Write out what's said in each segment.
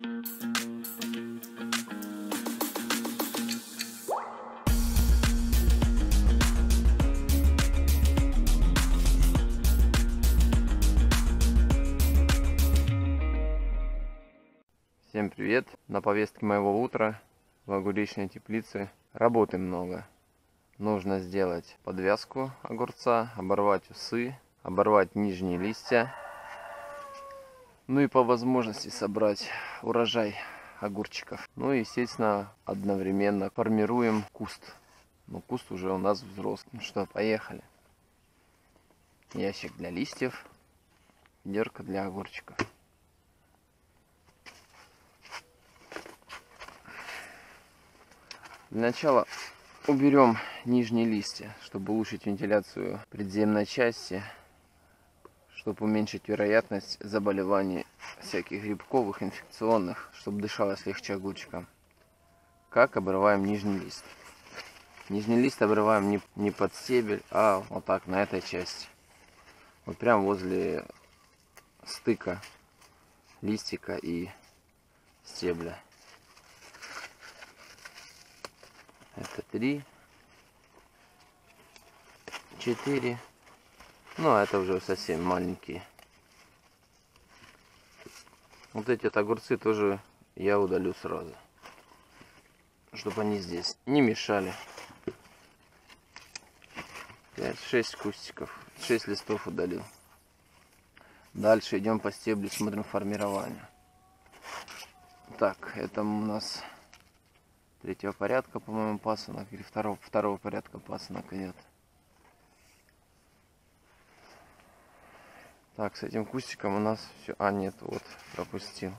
Всем привет! На повестке моего утра в огуречной теплице работы много. Нужно сделать подвязку огурца, оборвать усы, оборвать нижние листья. Ну и по возможности собрать урожай огурчиков. Ну и, естественно, одновременно формируем куст. Ну, куст уже у нас взрослый. Ну что, поехали. Ящик для листьев, дерка для огурчиков. Для начала уберем нижние листья, чтобы улучшить вентиляцию предземной части, чтобы уменьшить вероятность заболеваний всяких грибковых, инфекционных, чтобы дышалось легче огурчикам. Как обрываем нижний лист? Нижний лист обрываем не, не под стебель, а вот так, на этой части. Вот прям возле стыка листика и стебля. Это три, четыре. Ну, а это уже совсем маленькие. Вот эти огурцы тоже я удалю сразу. Чтобы они здесь не мешали. 5-6 кустиков. 6 листов удалил. Дальше идем по стеблю, смотрим формирование. Так, это у нас третьего порядка, по-моему, пасынок, или второго, второго порядка пасынок идет. Так, с этим кустиком у нас все... А, нет, вот, пропустил.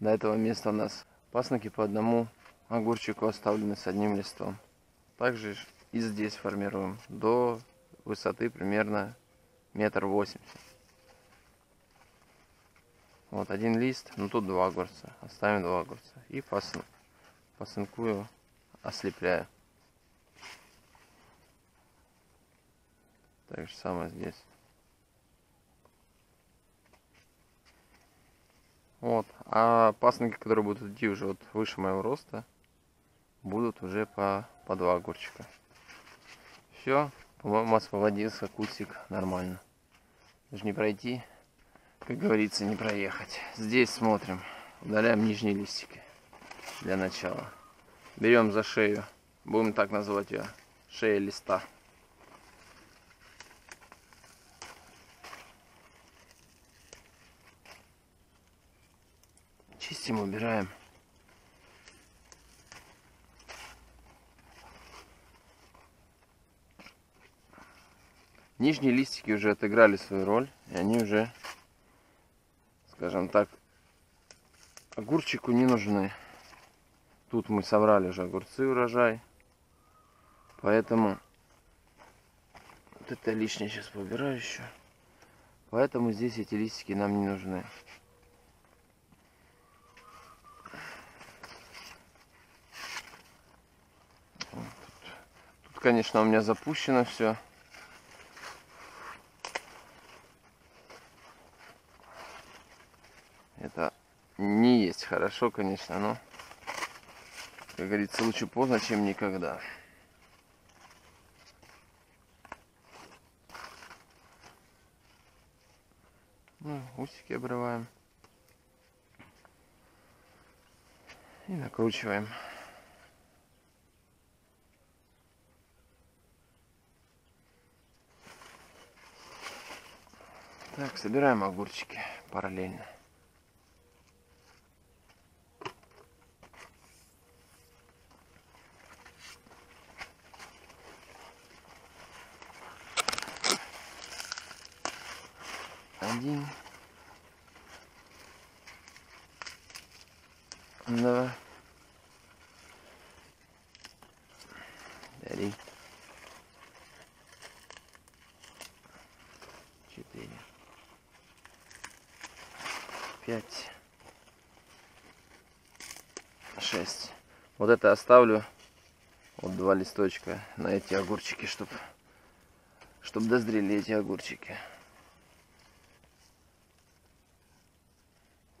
До этого места у нас пасынки по одному огурчику оставлены с одним листом. Также и здесь формируем до высоты примерно метр восемьдесят. Вот один лист, ну тут два огурца. Оставим два огурца. И посн... посынкую, ослепляю. Так же самое здесь. Вот. А пасынки, которые будут идти уже вот выше моего роста, будут уже по, по два огурчика. Все, по-моему, освободился кустик нормально. Даже не пройти как говорится, не проехать. Здесь смотрим, удаляем нижние листики для начала. Берем за шею, будем так называть ее, шея листа. Чистим, убираем. Нижние листики уже отыграли свою роль, и они уже скажем так, огурчику не нужны. Тут мы собрали уже огурцы урожай. Поэтому вот это лишнее сейчас побираю еще. Поэтому здесь эти листики нам не нужны. Конечно, у меня запущено все. Это не есть хорошо, конечно, но, как говорится, лучше поздно, чем никогда. Ну, усики обрываем. И накручиваем. Так, собираем огурчики параллельно. один, два, три, четыре, пять, шесть. Вот это оставлю вот два листочка на эти огурчики, чтобы чтобы дозрели эти огурчики.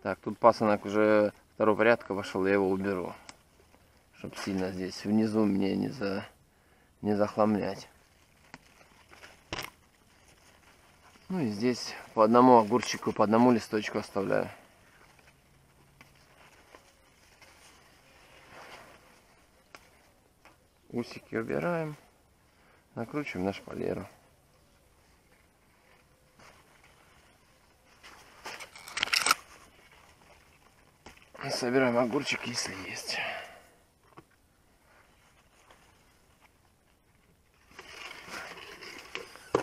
Так, тут пасынок уже второго порядка вошел, я его уберу. Чтоб сильно здесь внизу мне не, за... не захламлять. Ну и здесь по одному огурчику, по одному листочку оставляю. Усики убираем. Накручиваем на шпалеру. Собираем огурчик, если есть.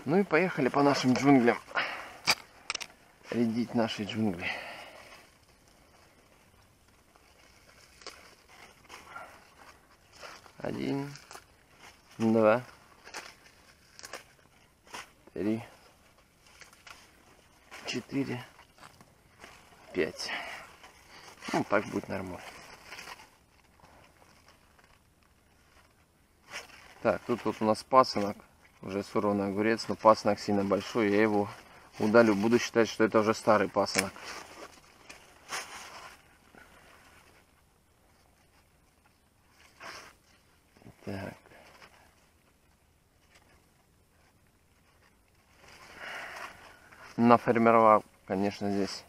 Ну и поехали по нашим джунглям. Рядить наши джунгли. Один, два, три, четыре, пять. Ну, так будет нормально. Так, тут вот у нас пасынок, уже сорванный огурец, но пасынок сильно большой, я его удалю. Буду считать, что это уже старый пасынок. Наформировал, конечно, здесь.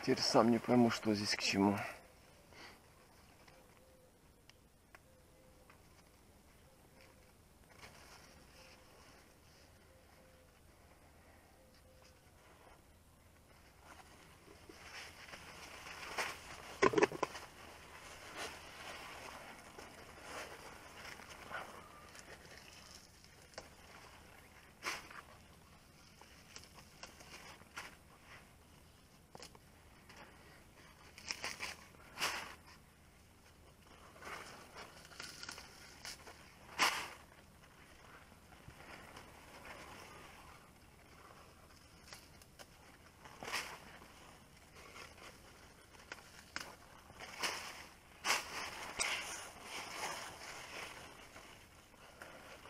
Теперь сам не пойму, что здесь к чему.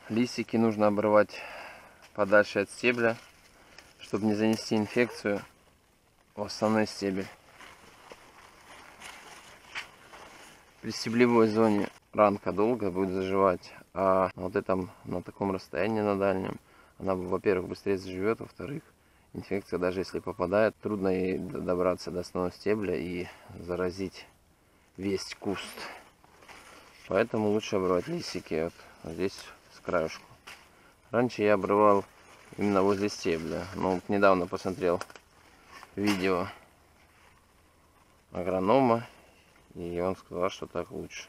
Листики нужно обрывать подальше от стебля, чтобы не занести инфекцию в основной стебель. При стеблевой зоне ранка долго будет заживать, а вот этом, на таком расстоянии, на дальнем, она, во-первых, быстрее заживет, во-вторых, инфекция, даже если попадает, трудно ей добраться до основного стебля и заразить весь куст. Поэтому лучше обрывать листики вот здесь краюшку. Раньше я обрывал именно возле стебля. Но вот недавно посмотрел видео агронома. И он сказал, что так лучше.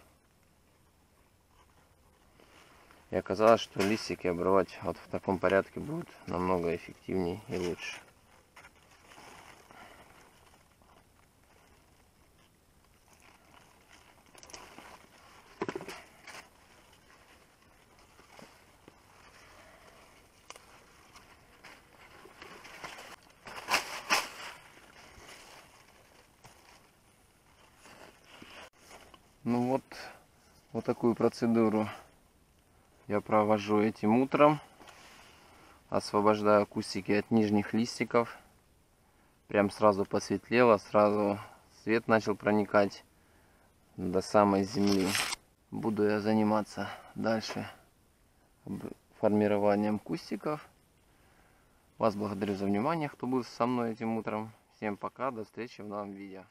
И оказалось, что листики обрывать вот в таком порядке будет намного эффективнее и лучше. Ну вот, вот такую процедуру я провожу этим утром. Освобождаю кустики от нижних листиков. Прям сразу посветлело, сразу свет начал проникать до самой земли. Буду я заниматься дальше формированием кустиков. Вас благодарю за внимание, кто был со мной этим утром. Всем пока, до встречи в новом видео.